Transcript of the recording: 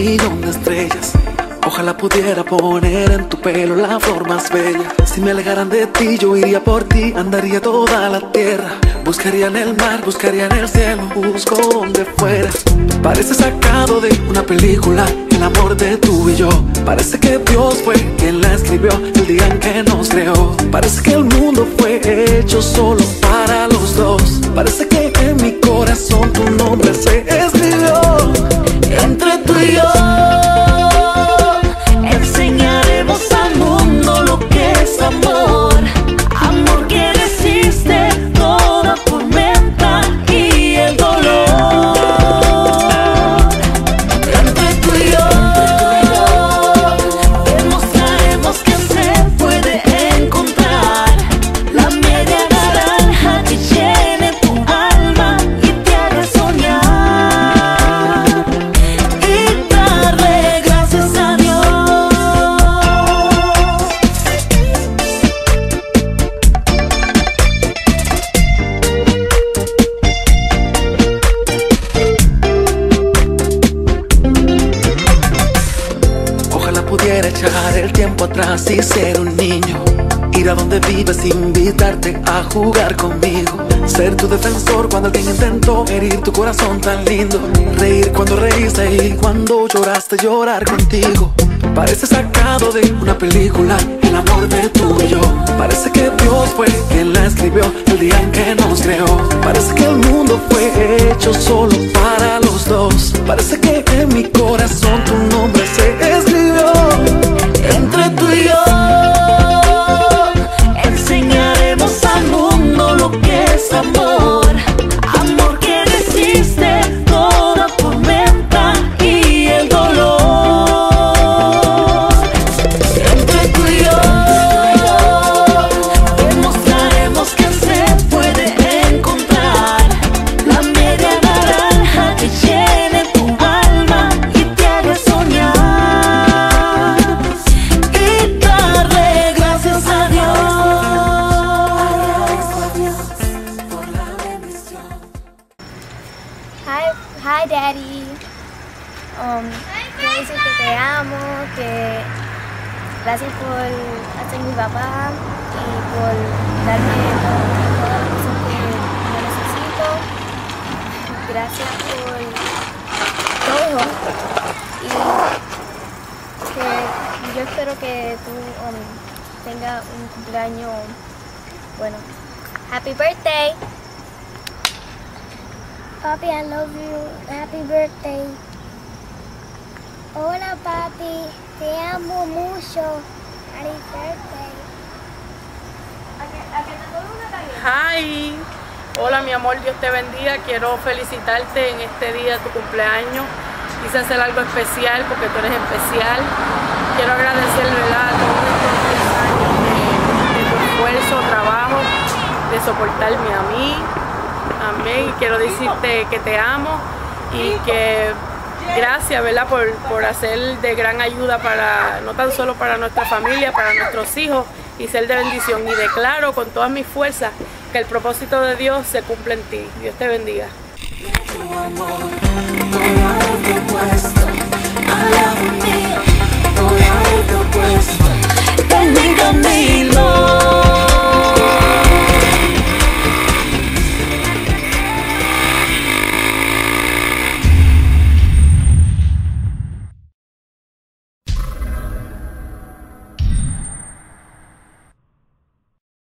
estrellas. Ojalá pudiera poner en tu pelo la flor más bella. Si me alegaran de ti, yo iría por ti, andaría toda la tierra. Buscaría en el mar, buscaría en el cielo, busco donde fuera. Parece sacado de una película, el amor de tú y yo. Parece que Dios fue quien la escribió el día en que nos creó. Parece que el mundo fue hecho solo para Echar el tiempo atrás y ser un niño. Ir a donde vives, invitarte a jugar conmigo. Ser tu defensor cuando alguien intentó herir tu corazón tan lindo. Reír cuando reíste y cuando lloraste, llorar contigo. Parece sacado de una película, el amor de tú y yo. Parece que Dios fue quien la escribió el día en que nos creó. Parece que el mundo fue hecho solo para los dos. Parece que en mi corazón tu nombre hi Daddy. Um, quiero decir que te amo, que gracias por hacer mi papá y por darme toda la cosa que yo necesito. Gracias por todo. Y que yo espero que tú um, tengas un cumpleaños bueno. Happy birthday! Papi, I love you. Birthday. Hola, papi. Te amo mucho. Happy birthday. Hi. Hola mi amor, Dios te bendiga. Quiero felicitarte en este día, tu cumpleaños. Quise hacer algo especial porque tú eres especial. Quiero agradecerle a todos estos años de, de tu esfuerzo, trabajo, de soportarme a mí. Amén. Quiero decirte que te amo y que gracias ¿verdad? Por, por hacer de gran ayuda para, no tan solo para nuestra familia, para nuestros hijos y ser de bendición. Y declaro con todas mis fuerzas que el propósito de Dios se cumple en ti. Dios te bendiga. tu